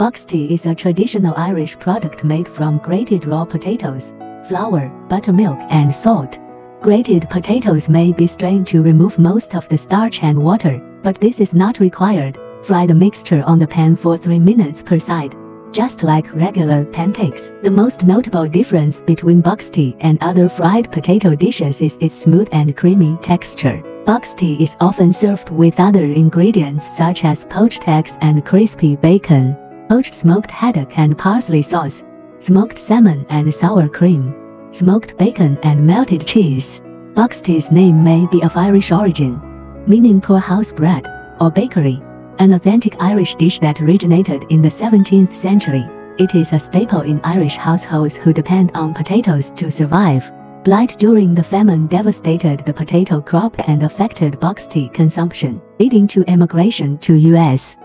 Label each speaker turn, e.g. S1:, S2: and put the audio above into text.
S1: Boxty is a traditional Irish product made from grated raw potatoes, flour, buttermilk, and salt. Grated potatoes may be strained to remove most of the starch and water, but this is not required. Fry the mixture on the pan for 3 minutes per side. Just like regular pancakes, the most notable difference between boxty and other fried potato dishes is its smooth and creamy texture. Boxty is often served with other ingredients such as poached eggs and crispy bacon, poached smoked haddock and parsley sauce, smoked salmon and sour cream, smoked bacon and melted cheese. Boxty's name may be of Irish origin, meaning poorhouse bread or bakery an authentic Irish dish that originated in the 17th century. It is a staple in Irish households who depend on potatoes to survive. Blight during the famine devastated the potato crop and affected boxty consumption, leading to emigration to US.